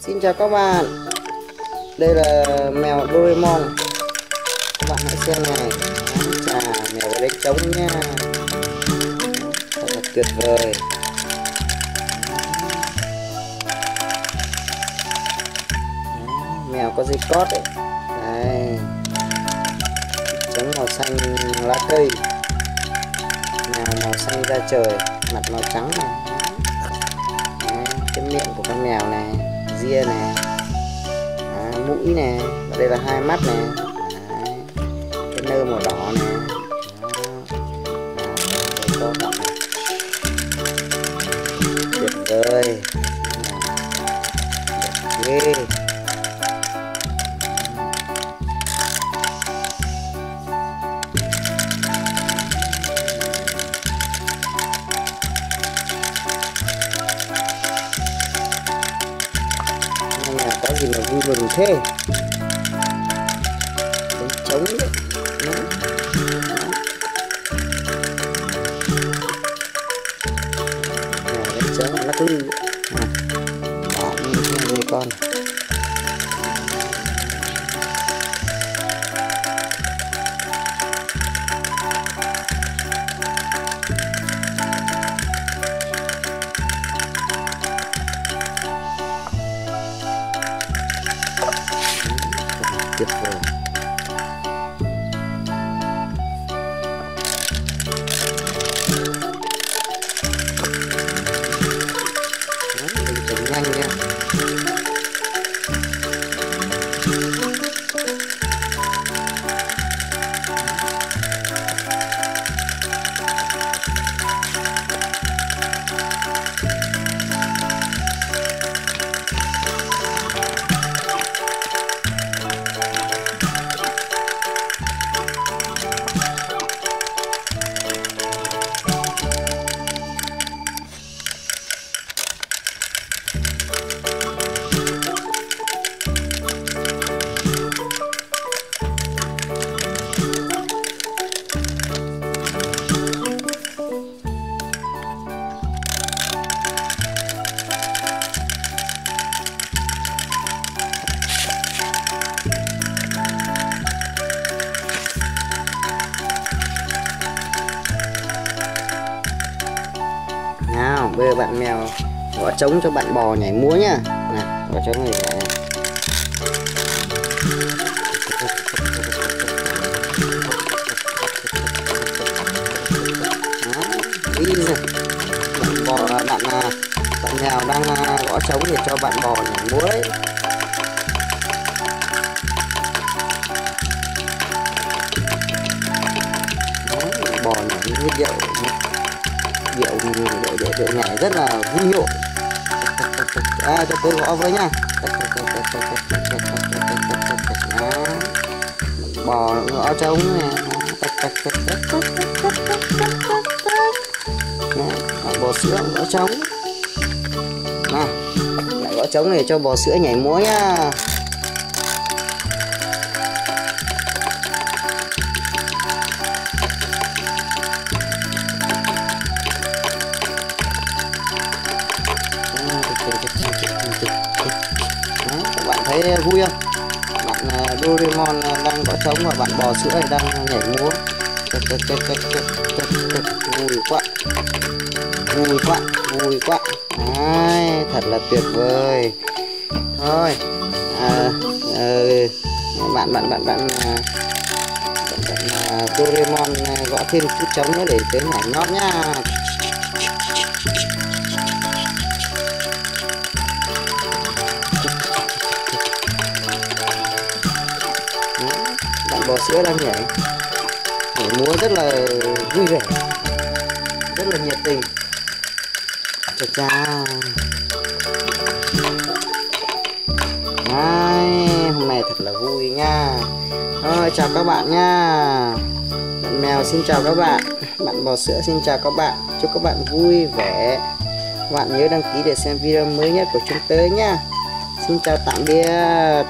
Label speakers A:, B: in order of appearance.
A: Xin chào các bạn. Đây là mèo Doraemon. Các bạn hãy xem này. Chà, mèo đánh trống nha. Thật là tuyệt vời. Mèo có dây cót đấy. Đây Trống màu xanh lá cây. Mèo màu xanh da trời Mặt màu trắng này. Đấy, cái miệng của con mèo này ria này à, mũi này và đây là hai mắt này à, cái nơ màu đỏ này có Đó. tuyệt vời. Ghê gì thế Đấy, trống đấy Đó. Đó. trống lắc lư à. đó như con này con bây giờ bạn mèo gõ trống cho bạn bò nhảy múa nhá. Nào gõ trống này nhảy đi bạn bò, bạn à, bạn mèo đang à, gõ trống để cho bạn bò nhảy múa đấy bò nhảy như điệu điệu điệu, điệu, điệu nhảy rất là vui nhộn à, cho tôi gõ với nhá. Bò gõ trống này bò sữa gõ trống nào lại gõ trống này cho bò sữa nhảy múa nhá thấy vui không? Bạn à, Doraemon à, đang có trống và bạn bò sữa đang nhảy múa. Chật chật chật chật chật chật chật. Vui quá. Vui quá vui quá. Đấy, thật là tuyệt vời. Thôi à, à, bạn bạn bạn bạn à, bạn, bạn à, Doraemon à, gõ thêm chút trống nữa để tiến nhảy nhót nhá bò sữa đang nhảy. Nhảy múa rất là vui vẻ rất là nhiệt tình. Chà chà Đấy, hôm nay thật là vui nha. Rồi chào các bạn nha. Bạn mèo xin chào các bạn. Bạn bò sữa xin chào các bạn. Chúc các bạn vui vẻ. Các bạn nhớ đăng ký để xem video mới nhất của chúng tôi nha. Xin chào tạm biệt.